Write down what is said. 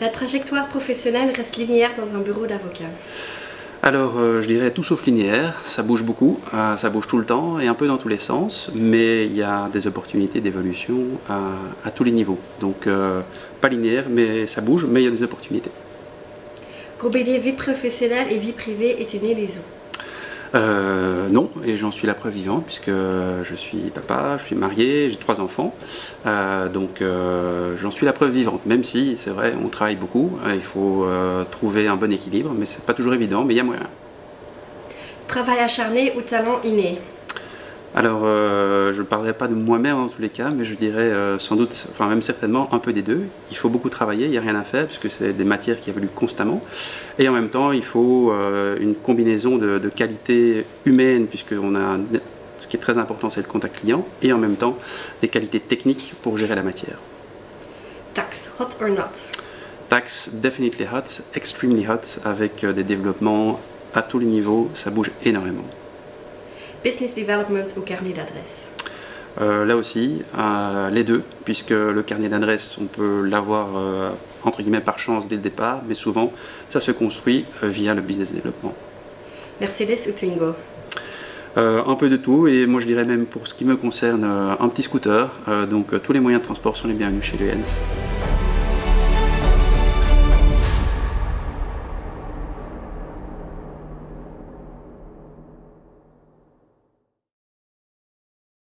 La trajectoire professionnelle reste linéaire dans un bureau d'avocat. Alors, euh, je dirais tout sauf linéaire, ça bouge beaucoup, euh, ça bouge tout le temps et un peu dans tous les sens, mais il y a des opportunités d'évolution à, tous les niveaux. Donc, euh, pas linéaire, mais ça bouge, mais il y a des opportunités. Combiner vie professionnelle et vie privée est une illusion euh, non, et j'en suis la preuve vivante puisque je suis papa, je suis marié, j'ai trois enfants. Euh, donc euh, j'en suis la preuve vivante, même si c'est vrai, on travaille beaucoup, il faut trouver un bon équilibre, mais c'est pas toujours évident, mais il y a moyen. Travail acharné ou talent inné? Alors, je ne parlerai pas de moi-même en tous les cas, mais je dirais euh, sans doute, enfin même certainement un peu des deux. Il faut beaucoup travailler, il n'y a rien à faire, puisque c'est des matières qui évoluent constamment. Et en même temps, il faut euh, une combinaison de, de qualités humaines, puisque on a, ce qui est très important, c'est le contact client, et en même temps, des qualités techniques pour gérer la matière. Tax, hot or not? Tax, definitely hot, extremely hot, avec des développements à tous les niveaux, ça bouge énormément. Business development ou carnet d'adresse euh, Là aussi, euh, les deux, puisque le carnet d'adresse, on peut l'avoir euh, entre guillemets par chance dès le départ, mais souvent ça se construit via le business development. Mercedes ou Twingo? Un peu de tout et moi je dirais même pour ce qui me concerne un petit scooter donc tous les moyens de transport sont les bienvenus chez l'UNS.